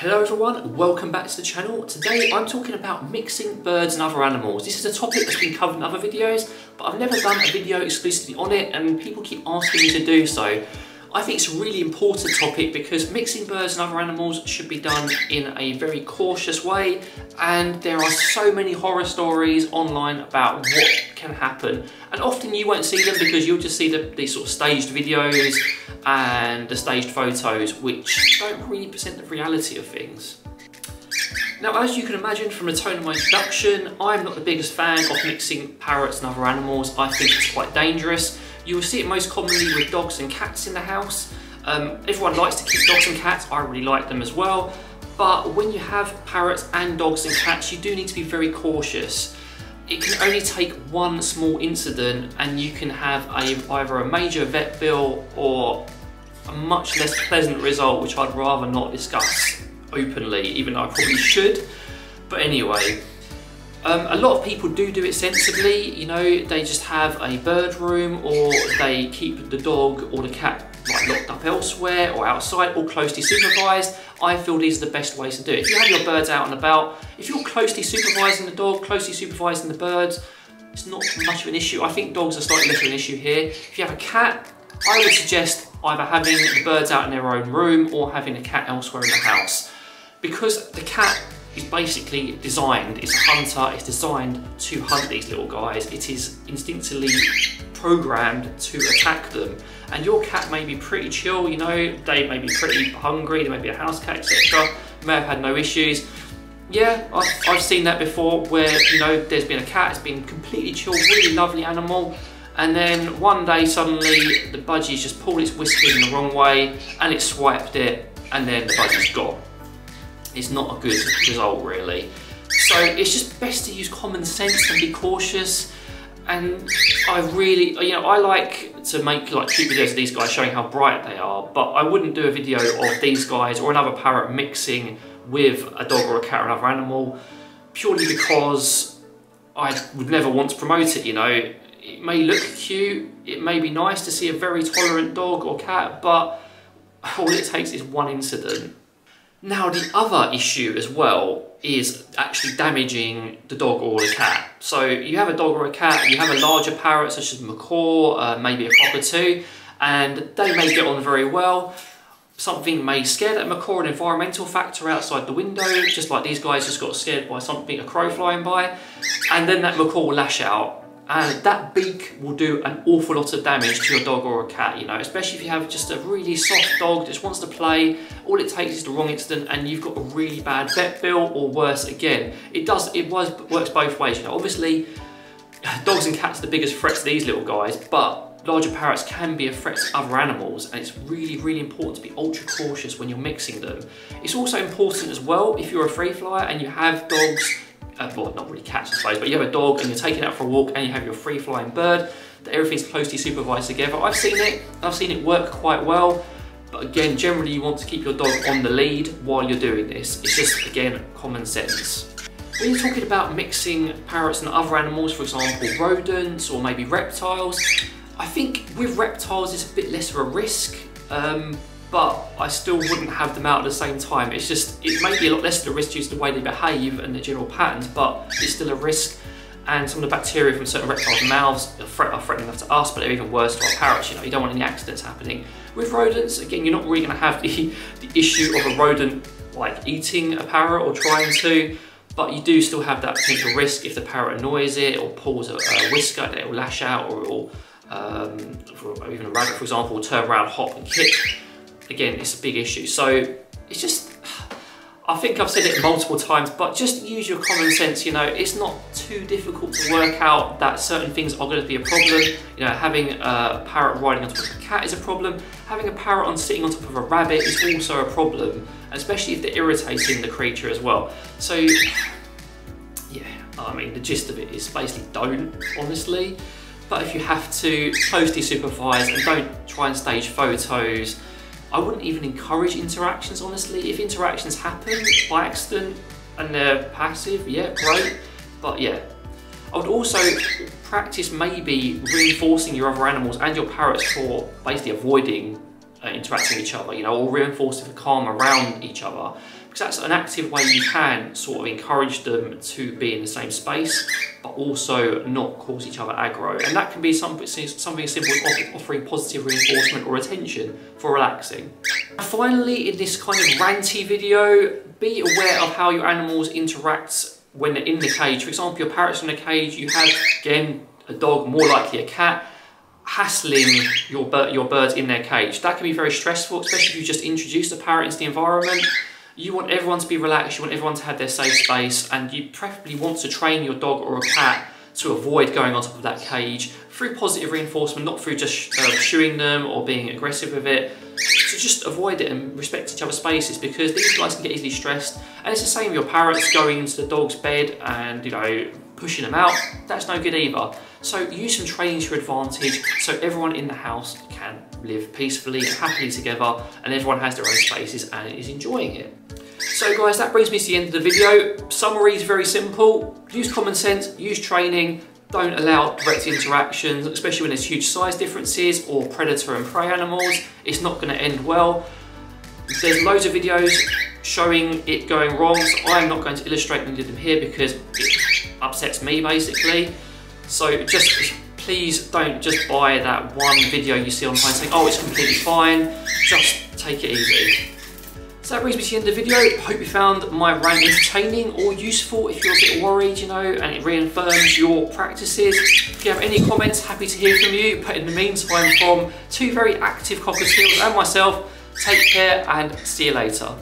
Hello everyone, welcome back to the channel. Today I'm talking about mixing birds and other animals. This is a topic that's been covered in other videos, but I've never done a video exclusively on it and people keep asking me to do so. I think it's a really important topic because mixing birds and other animals should be done in a very cautious way and there are so many horror stories online about what can happen and often you won't see them because you'll just see the, these sort of staged videos and the staged photos which don't really present the reality of things. Now, as you can imagine from the tone of my introduction, I'm not the biggest fan of mixing parrots and other animals. I think it's quite dangerous. You will see it most commonly with dogs and cats in the house. Um, everyone likes to keep dogs and cats, I really like them as well. But when you have parrots and dogs and cats, you do need to be very cautious. It can only take one small incident and you can have a, either a major vet bill or a much less pleasant result, which I'd rather not discuss openly, even though I probably should. But anyway, um, a lot of people do do it sensibly, you know, they just have a bird room or they keep the dog or the cat like locked up elsewhere or outside or closely supervised. I feel these are the best ways to do it. If you have your birds out and about, if you're closely supervising the dog, closely supervising the birds, it's not much of an issue. I think dogs are slightly less of an issue here. If you have a cat, I would suggest either having the birds out in their own room or having a cat elsewhere in the house. Because the cat is basically designed, it's a hunter, it's designed to hunt these little guys. It is instinctively programmed to attack them. And your cat may be pretty chill, you know, they may be pretty hungry, they may be a house cat, etc. May have had no issues. Yeah, I've, I've seen that before where, you know, there's been a cat, it's been completely chill, really lovely animal, and then one day suddenly the budgie's just pulled its whiskers in the wrong way and it swiped it and then the budgie's gone It's not a good result really. So it's just best to use common sense and be cautious. And I really, you know, I like to make like cute videos of these guys showing how bright they are, but I wouldn't do a video of these guys or another parrot mixing with a dog or a cat or another animal purely because I would never want to promote it, you know. It may look cute, it may be nice to see a very tolerant dog or cat, but all it takes is one incident now the other issue as well is actually damaging the dog or the cat. So you have a dog or a cat, you have a larger parrot such as a macaw, uh, maybe a cockatoo, and they may get on very well. Something may scare that macaw, an environmental factor outside the window, just like these guys just got scared by something, a crow flying by, and then that macaw will lash out and that beak will do an awful lot of damage to your dog or a cat, you know, especially if you have just a really soft dog that just wants to play, all it takes is the wrong incident and you've got a really bad vet bill or worse again. It does, it was, works both ways, you know, obviously dogs and cats are the biggest threats to these little guys, but larger parrots can be a threat to other animals and it's really, really important to be ultra cautious when you're mixing them. It's also important as well, if you're a free flyer and you have dogs uh, well, not really cats, I suppose, but you have a dog and you're taking it out for a walk and you have your free flying bird, that everything's closely supervised together. I've seen it, I've seen it work quite well, but again, generally you want to keep your dog on the lead while you're doing this. It's just, again, common sense. When you're talking about mixing parrots and other animals, for example, rodents or maybe reptiles, I think with reptiles it's a bit less of a risk. Um, but I still wouldn't have them out at the same time. It's just, it may be a lot less of a risk due to the way they behave and the general patterns, but it's still a risk. And some of the bacteria from certain reptiles' mouths are, threatening enough to us, but they're even worse to our parrots. You know, you don't want any accidents happening. With rodents, again, you're not really going to have the, the issue of a rodent like eating a parrot or trying to, but you do still have that potential risk if the parrot annoys it or pulls a, a whisker it will lash out or will, um, or even a rabbit, for example, will turn around, hop and kick again, it's a big issue. So it's just, I think I've said it multiple times, but just use your common sense, you know, it's not too difficult to work out that certain things are going to be a problem. You know, having a parrot riding on top of a cat is a problem. Having a parrot on sitting on top of a rabbit is also a problem, especially if they're irritating the creature as well. So, yeah, I mean, the gist of it is basically don't, honestly. But if you have to, closely supervise and don't try and stage photos I wouldn't even encourage interactions, honestly. If interactions happen by accident and they're passive, yeah, great. But yeah, I would also practice maybe reinforcing your other animals and your parrots for basically avoiding uh, interacting with each other, you know, or reinforcing the calm around each other. Because that's an active way you can sort of encourage them to be in the same space, but also not cause each other aggro. And that can be something, something as simple as offering positive reinforcement or attention for relaxing. And Finally, in this kind of ranty video, be aware of how your animals interact when they're in the cage. For example, your parrot's in a cage, you have, again, a dog, more likely a cat, hassling your, bir your birds in their cage. That can be very stressful, especially if you just introduce the parrot into the environment. You want everyone to be relaxed, you want everyone to have their safe space, and you preferably want to train your dog or a cat to avoid going on top of that cage through positive reinforcement, not through just uh, shooing them or being aggressive with it. So just avoid it and respect each other's spaces because these guys can get easily stressed. And it's the same with your parrots going into the dog's bed and, you know, pushing them out. That's no good either. So use some training to your advantage so everyone in the house can live peacefully and happily together and everyone has their own spaces and is enjoying it. So guys, that brings me to the end of the video. Summary is very simple. Use common sense, use training, don't allow direct interactions, especially when there's huge size differences or predator and prey animals. It's not gonna end well. There's loads of videos showing it going wrong, so I'm not going to illustrate any of them here because it upsets me basically. So just please don't just buy that one video you see online saying, oh, it's completely fine. Just take it easy. So that brings me to the end of the video. Hope you found my rant entertaining or useful if you're a bit worried, you know, and it reaffirms your practices. If you have any comments, happy to hear from you. But in the meantime, from two very active cockatiels and myself, take care and see you later.